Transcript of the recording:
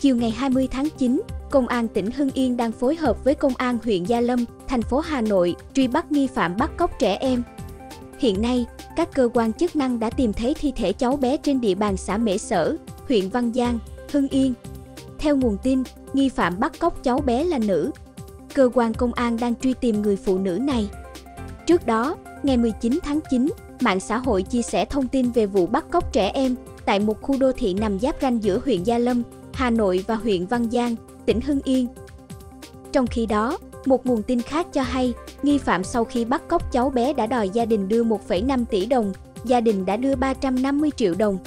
Chiều ngày 20 tháng 9, Công an tỉnh Hưng Yên đang phối hợp với Công an huyện Gia Lâm, thành phố Hà Nội truy bắt nghi phạm bắt cóc trẻ em. Hiện nay, các cơ quan chức năng đã tìm thấy thi thể cháu bé trên địa bàn xã Mễ Sở, huyện Văn Giang, Hưng Yên. Theo nguồn tin, nghi phạm bắt cóc cháu bé là nữ. Cơ quan công an đang truy tìm người phụ nữ này. Trước đó, ngày 19 tháng 9, mạng xã hội chia sẻ thông tin về vụ bắt cóc trẻ em tại một khu đô thị nằm giáp ranh giữa huyện Gia Lâm, Hà Nội và huyện Văn Giang, tỉnh Hưng Yên. Trong khi đó, một nguồn tin khác cho hay, nghi phạm sau khi bắt cóc cháu bé đã đòi gia đình đưa 1,5 tỷ đồng, gia đình đã đưa 350 triệu đồng.